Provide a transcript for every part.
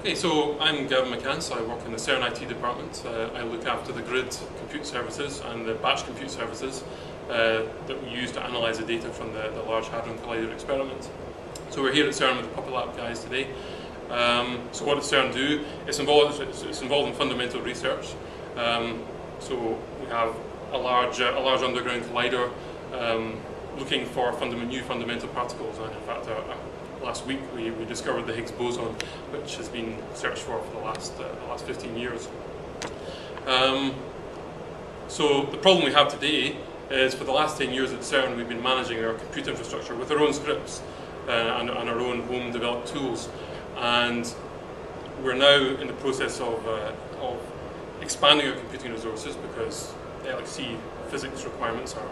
Okay, so I'm Gavin McCance, I work in the CERN IT department. Uh, I look after the grid compute services and the batch compute services uh, that we use to analyse the data from the, the Large Hadron Collider experiment. So we're here at CERN with the Puppet Lab guys today. Um, so what does CERN do? It's involved, it's involved in fundamental research. Um, so we have a large, uh, a large underground collider um, looking for fundament, new fundamental particles and in fact uh, last week we, we discovered the Higgs boson, which has been searched for for the last, uh, the last 15 years. Um, so the problem we have today is for the last 10 years at CERN we've been managing our compute infrastructure with our own scripts uh, and, and, our own home developed tools and we're now in the process of, uh, of expanding our computing resources because LHC physics requirements are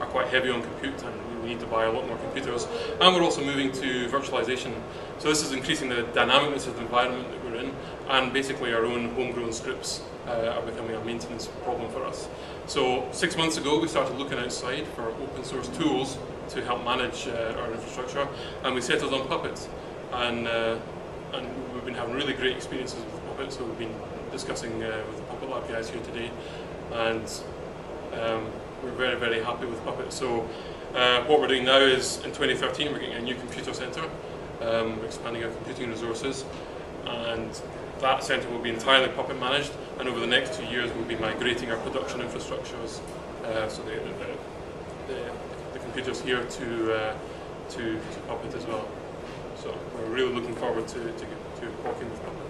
are quite heavy on compute and we need to buy a lot more computers. And we're also moving to virtualization. So this is increasing the dynamicness of the environment that we're in and basically our own homegrown scripts uh, are becoming a maintenance problem for us. So six months ago we started looking outside for open source tools to help manage uh, our infrastructure and we settled on Puppet. And, uh, and we've been having really great experiences with Puppet, so we've been discussing uh, with the Puppet Lab guys here today. And um, we're very, very happy with Puppet. So uh, what we're doing now is in 2013 we're getting a new computer centre. Um, expanding our computing resources and that centre will be entirely Puppet managed and over the next two years we'll be migrating our production infrastructures, uh, so the, the, the, the, computers here to, uh, to, to Puppet as well. So we're really looking forward to, to, to working with Puppet.